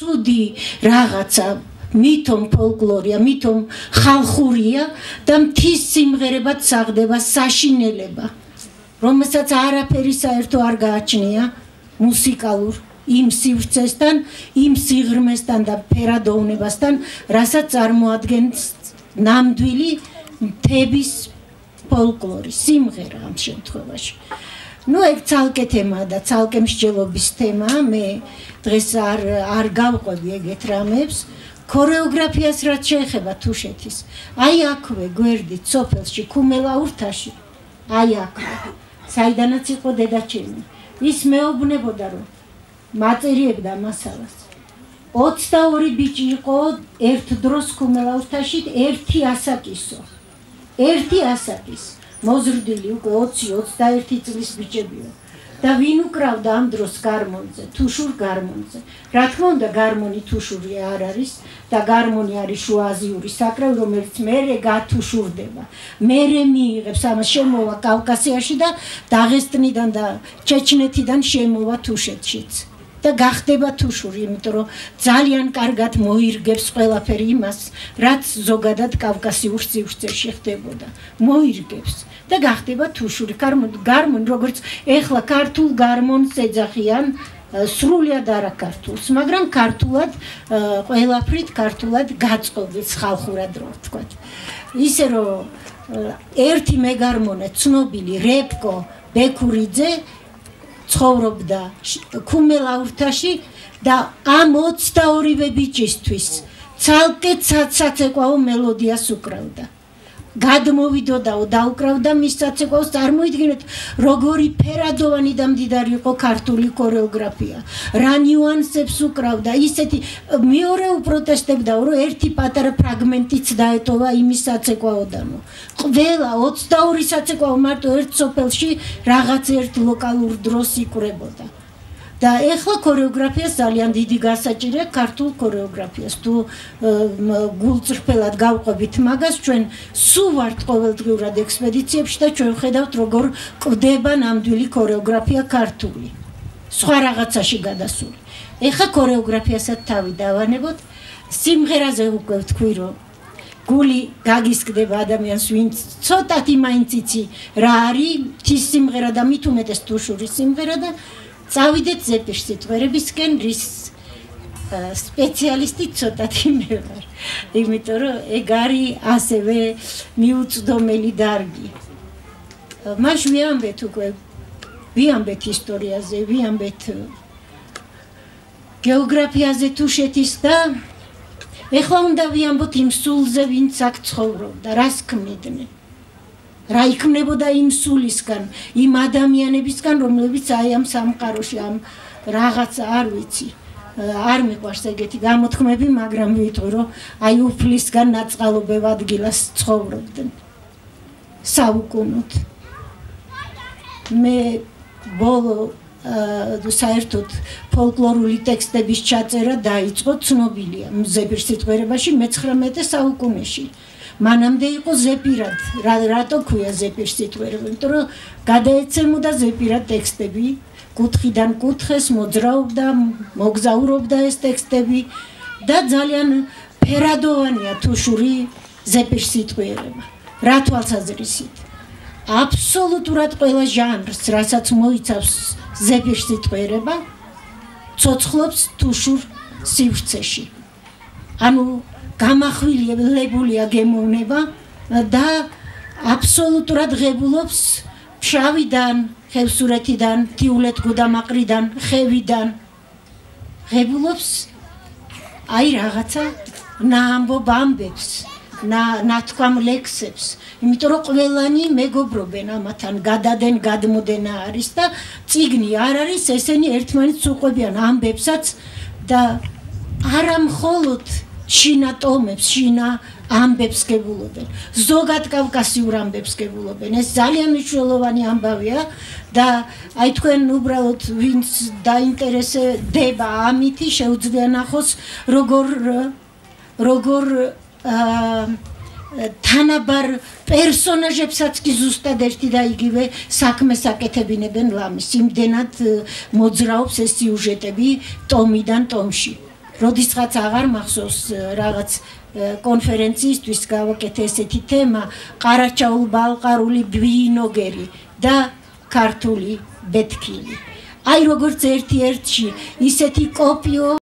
ცუდი რაღაცა მითომ ფოლკლორია, მითომ ხალხურია და მთის სიმღერებად საღდება საშინელება, რომელსაც არაფერი საერთო არ გააჩნია მუსიკალურ იმ სივრცესთან, იმ სიღრმესთან და ფერადოუნებასთან, რასაც წარმოადგენს ნამდვილი მთების ფოლკლორი, სიმღერა ამ შემთხვევაში. Ну ეგ ცალკე თემაა და ცალკე მსჯელობის თემაა მე დღეს არ არ გავყვები ეგეთ რამებს ქორეოგრაფიას რაც შეეხება თუშეთის აი აქვე გვერდით სოფელში ქუმელაურთაში აი აქვე საიდანაც იყო დედაჩემი ის მეუბნებოდა რომ მაწერიებდა მასალას 22 ბიჭი იყო ერთ დროს ქუმელაურთაში ერთი ასაკისო ერთი ასაკისო მოზრდილი უკვე 20-21 წლის ბიჭებია. და ვინ უკრავდა ამ დროს გარმონზე? თუშურ გარმონზე. რა თქმა უნდა გარმონი თუშური არ არის და გარმონი არის შუაზიური საკრავი რომელიც მერე გათუშურდება. მერე მიიღებს ამას შემოვა კავკასიაში და დაღესტნიდან და ჩეჩნეთიდან შემოვა თუშეთშიც. და გახდება თუშური, იმიტომ რომ ძალიან კარგად მოირგებს ყველაფერი იმას, რაც ზოგადად კავკასიურ სივრცეში ხდებოდა. მოირგებს და გახდება თუშური. გარმონ, როგორც ეხლა ქართულ გარმონს ეძახიან სრულიად არა ქართულს, მაგრამ ქართულად ყველაფრით ქართულად გაწყობილ ხალხურად რო ვთქვა. ისე რომ ერთი მეგარმონე ცნობილი რეპკო ბეკურიძე ცხოვრობდა ქუმელაურთაში და ამ 22-ვე ბიჭისთვის ცალკე ცაცაცეკვაო მელოდიას უკრავდა. გადმოვიდოდაო და უკრავდა მის ცაცეკვაოს წარმოიდგინეთ როგორი ფერადოვანი და მდიდარი იყო ქართული ქორეოგრაფია. რა ნიუანსებს უკრავდა, ისეთი მეორე უპროტესტებდაო რომ ერთი პატარა ფრაგმენტიც დაეტოვა იმის ცაცეკვაოდანო. ყველა 22 საცეკვაო მარტო ერთ სოფელში რაღაც ერთ ლოკალურ დროს იკრებოდა. და ეხლა ქორეოგრაფიას ძალიან დიდი გასაჭირია ქართულ ქორეოგრაფიას. თუ გულწრფელად გავყვებით მაგას ჩვენ სულ ვართ ყოველდღიურად ექსპედიციებში და ჩვენ ხედავთ როგორ კვდება ნამდვილი ქორეოგრაფია ქართული. სხვა რაღაცაში გადასული. ეხლა ქორეოგრაფიასაც თავი დავანებოთ. სიმღერაზე უკვე ვთქვი რომ გული გაგისკდება ადამიანს ვინც ცოტათი მაინც იცი რა არის თის სიმღერა და მით უმეტეს თუშური სიმღერა და წავიდეთ ზეპირ სიტყვერებისკენ რის სპეციალისტი ცოტათი მე ვარ იმიტომ რომ ეგ არის ასევე მიუწდომელი დარგი. მას ვიამბეთ უკვე ვიამბეთ ისტორიაზე ვიამბეთ გეოგრაფიაზე თუშეთის და ეხლა უნდა ვიამბოთ იმ სულზე ვინც აქ ცხოვრობდა რას ქმნიდნენ რა იქნებოდა იმ სულისგან, იმ ადამიანებისგან, რომლებიც აი ამ სამყაროში ამ რაღაც არ ვიცი. არ მიყვარს ეგეთი გამოთქმები, მაგრამ ვიტყვი რომ აი უფლისგან ნაწყალობებ ადგილას ცხოვრობდნენ. საუკუნოდ. მე ბოლო აა საერთოდ ფოლკლორული ტექსტების ჩაწერა დაიწყო ცნობილია მზებիր სიტყვერებაში მე-19 საუკუნეში. მანამდე იყო ზეპირად რა რატო ქვია ზეპირ სიტყვერები იმიტომ რომ გადაეცემოდა ზეპირად ტექსტები კუთხიდან კუთხეს მოძრაობდა მოგზაურობდა ეს ტექსტები და ძალიან ფერადოვანია თუშური ზეპირ სიტყვერება რა თვალსაზრისით. აბსოლუტურად ყველა ჟანრს რასაც მოიცავს ზეპირ სიტყვერება ცოცხლობს თუშურ სივრცეში. ანუ გამახვილებულია გემოვნება და აბსოლუტურად ღებულობს ფშავიდან, ხევსურეთიდან, თიულეთ გუდამაყრიდან, ხევიდან. ღებულობს აი რაღაცა ნაამბობ ამბებს, ნა ნათქვამ ლექსებს. იმიტომ რომ ყველანი მეგობრობენ ამათან, გადადენ, გადმოდენა არის და ციგნი არ არის, ესენი ერთმანეთს უყვებიან ამბებსაც და არა მხოლოდ შინა ტომებს, შინა ამბებს გებულობენ. ზოგად კავკასიურ ამბებს გებულობენ. ეს ძალიან მნიშვნელოვანი ამბავია და აი თქვენ უბრალოდ ვინც დაინტერესდება ამითი, შეუძლია ნახოს როგორ როგორ აა თანაბარ პერსონაჟებსაც კი ზუსტად ერთი და იგივე საქმეს აკეთებინებენ ლამის. იმდენად მოძრაობს ეს სიუჟეტები ტომიდან ტომში. როდისღაც აღარ მახსოვს რაღაც კონფერენციისთვის გავაკეთე ესეთი თემა ყარაჩაულ ბალყარული ბინოგერი და ქართული ბეთქილი. აი როგორც ერთ-ერთში ისეთი კოპიო